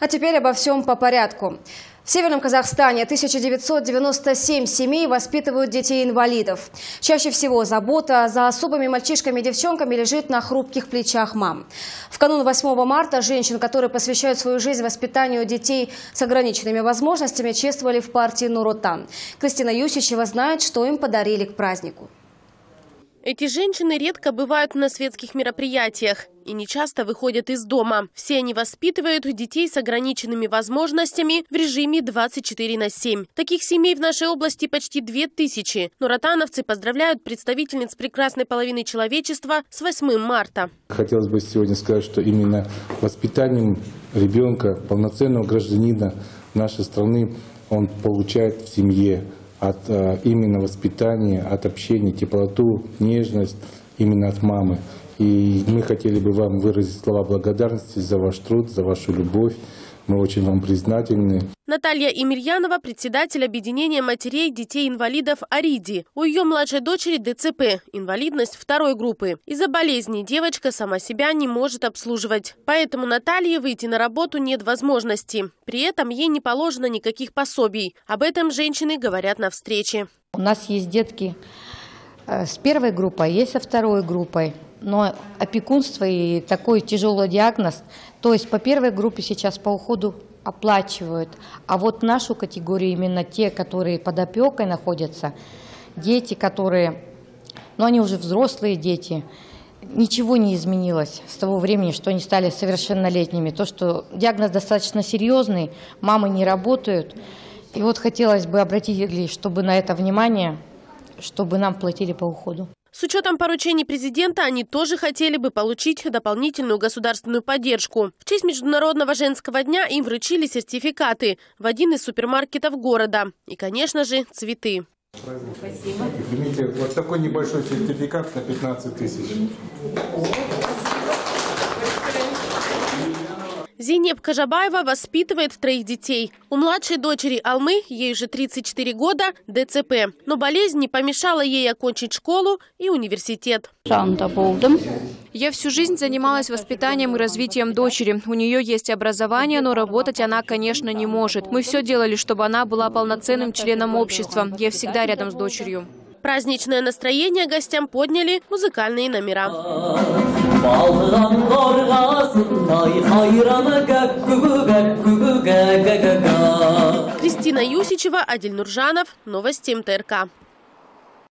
А теперь обо всем по порядку. В Северном Казахстане 1997 семей воспитывают детей-инвалидов. Чаще всего забота за особыми мальчишками и девчонками лежит на хрупких плечах мам. В канун 8 марта женщин, которые посвящают свою жизнь воспитанию детей с ограниченными возможностями, чествовали в партии Нуротан. Кристина Юсичева знает, что им подарили к празднику. Эти женщины редко бывают на светских мероприятиях и не часто выходят из дома. Все они воспитывают детей с ограниченными возможностями в режиме 24 на 7. Таких семей в нашей области почти 2000. Но ротановцы поздравляют представительниц прекрасной половины человечества с 8 марта. Хотелось бы сегодня сказать, что именно воспитанием ребенка, полноценного гражданина нашей страны, он получает в семье от э, именно воспитания, от общения, теплоту, нежность именно от мамы. И мы хотели бы вам выразить слова благодарности за ваш труд, за вашу любовь. Мы очень вам признательны. Наталья Емельянова – председатель объединения матерей детей-инвалидов «Ариди». У ее младшей дочери ДЦП – инвалидность второй группы. Из-за болезни девочка сама себя не может обслуживать. Поэтому Наталье выйти на работу нет возможности. При этом ей не положено никаких пособий. Об этом женщины говорят на встрече. У нас есть детки с первой группой, есть со второй группой но опекунство и такой тяжелый диагноз, то есть по первой группе сейчас по уходу оплачивают, а вот нашу категорию именно те, которые под опекой находятся, дети, которые, ну они уже взрослые дети, ничего не изменилось с того времени, что они стали совершеннолетними. То, что диагноз достаточно серьезный, мамы не работают. И вот хотелось бы обратить, чтобы на это внимание, чтобы нам платили по уходу. С учетом поручений президента, они тоже хотели бы получить дополнительную государственную поддержку. В честь Международного женского дня им вручили сертификаты в один из супермаркетов города. И, конечно же, цветы. Спасибо. Извините, вот такой небольшой сертификат на 15 тысяч. Зинеп Кажабаева воспитывает троих детей. У младшей дочери Алмы, ей уже 34 года, ДЦП. Но болезнь не помешала ей окончить школу и университет. Я всю жизнь занималась воспитанием и развитием дочери. У нее есть образование, но работать она, конечно, не может. Мы все делали, чтобы она была полноценным членом общества. Я всегда рядом с дочерью. Праздничное настроение гостям подняли музыкальные номера. Кристина Юсичева, Адиль Нуржанов. Новости МТРК.